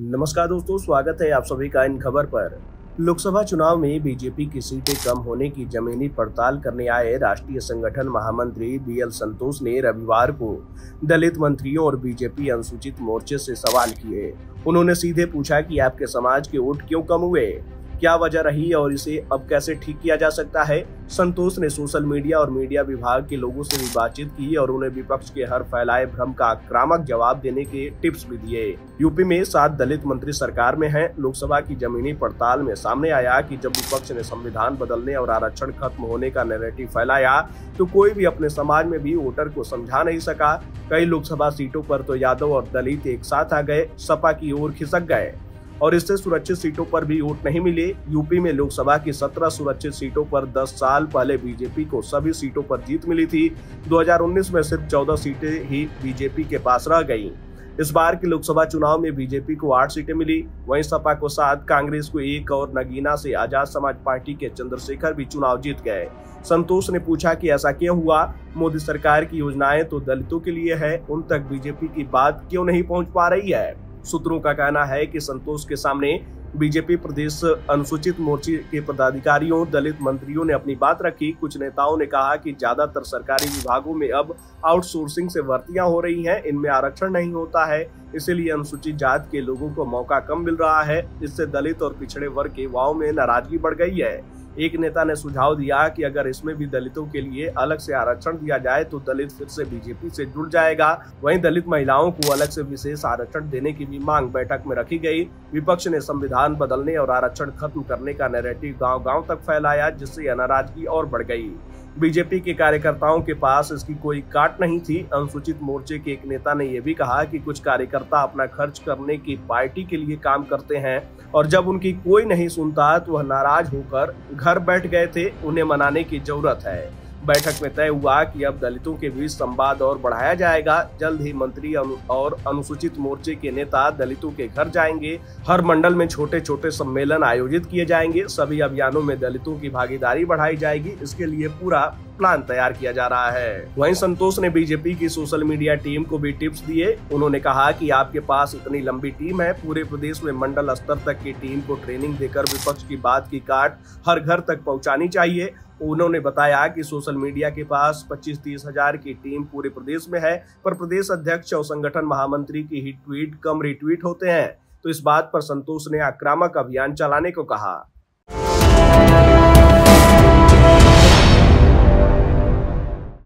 नमस्कार दोस्तों, स्वागत है आप सभी का इन खबर पर। लोकसभा चुनाव में बीजेपी की सीटें कम होने की जमीनी पड़ताल करने आए राष्ट्रीय संगठन महामंत्री बी एल संतोष ने रविवार को दलित मंत्रियों और बीजेपी अनुसूचित मोर्चे से सवाल किए। उन्होंने सीधे पूछा कि आपके समाज के वोट क्यों कम हुए? क्या वजह रही और इसे अब कैसे ठीक किया जा सकता है? संतोष ने सोशल मीडिया और मीडिया विभाग के लोगों से भी बातचीत की और उन्हें विपक्ष के हर फैलाए भ्रम का आक्रामक जवाब देने के टिप्स भी दिए। यूपी में सात दलित मंत्री सरकार में हैं। लोकसभा की जमीनी पड़ताल में सामने आया कि जब विपक्ष ने संविधान बदलने और आरक्षण खत्म होने का नैरेटिव फैलाया तो कोई भी अपने समाज में भी वोटर को समझा नहीं सका। कई लोकसभा सीटों पर तो यादव और दलित एक साथ आ गए। सपा की ओर खिसक गए। और इससे सुरक्षित सीटों पर भी वोट नहीं मिले। यूपी में लोकसभा की 17 सुरक्षित सीटों पर 10 साल पहले बीजेपी को सभी सीटों पर जीत मिली थी। 2019 में सिर्फ़ 14 सीटें ही बीजेपी के पास रह गईं। इस बार के लोकसभा चुनाव में बीजेपी को आठ सीटें मिली। वहीं सपा को सात, कांग्रेस को एक और नगीना से आज़ाद समाज पार्टी के चंद्रशेखर भी चुनाव जीत गए। संतोष ने पूछा कि ऐसा क्यों हुआ? मोदी सरकार की योजनाएँ तो दलितों के लिए है, उन तक बीजेपी की बात क्यों नहीं पहुँच पा रही है? सूत्रों का कहना है कि संतोष के सामने बीजेपी प्रदेश अनुसूचित मोर्चे के पदाधिकारियों, दलित मंत्रियों ने अपनी बात रखी। कुछ नेताओं ने कहा कि ज़्यादातर सरकारी विभागों में अब आउटसोर्सिंग से भर्तियाँ हो रही हैं। इनमें आरक्षण नहीं होता है। इसीलिए अनुसूचित जात के लोगों को मौका कम मिल रहा है। इससे दलित और पिछड़े वर्ग के युवाओं में नाराज़गी बढ़ गई है। एक नेता ने सुझाव दिया कि अगर इसमें भी दलितों के लिए अलग से आरक्षण दिया जाए तो दलित फिर से बीजेपी से जुड़ जाएगा। वहीं दलित महिलाओं को अलग से विशेष आरक्षण देने की भी मांग बैठक में रखी गई। विपक्ष ने संविधान बदलने और आरक्षण खत्म करने का नैरेटिव गाँव गाँव तक फैलाया, जिससे नाराज़गी और बढ़ गई। बीजेपी के कार्यकर्ताओं के पास इसकी कोई काट नहीं थी। अनुसूचित मोर्चे के एक नेता ने यह भी कहा कि कुछ कार्यकर्ता अपना खर्च करने की पार्टी के लिए काम करते हैं और जब उनकी कोई नहीं सुनता तो वह नाराज़ होकर घर बैठ गए थे। उन्हें मनाने की ज़रूरत है। बैठक में तय हुआ कि अब दलितों के बीच संवाद और बढ़ाया जाएगा। जल्द ही मंत्री अनु, और अनुसूचित मोर्चे के नेता दलितों के घर जाएँगे। हर मंडल में छोटे छोटे सम्मेलन आयोजित किए जाएँगे। सभी अभियानों में दलितों की भागीदारी बढ़ाई जाएगी। इसके लिए पूरा प्लान तैयार किया जा रहा है। वहीं संतोष ने बीजेपी की सोशल मीडिया टीम को भी टिप्स दिए। उन्होंने कहा कि आपके पास इतनी लंबी टीम है। पूरे प्रदेश में मंडल स्तर तक की टीम को ट्रेनिंग देकर विपक्ष की बात की काट हर घर तक पहुंचानी चाहिए। उन्होंने बताया कि सोशल मीडिया के पास 25-30 हज़ार की टीम पूरे प्रदेश में है, पर प्रदेश अध्यक्ष और संगठन महामंत्री की ही ट्वीट कम रिट्वीट होते हैं। तो इस बात पर संतोष ने आक्रामक अभियान चलाने को कहा।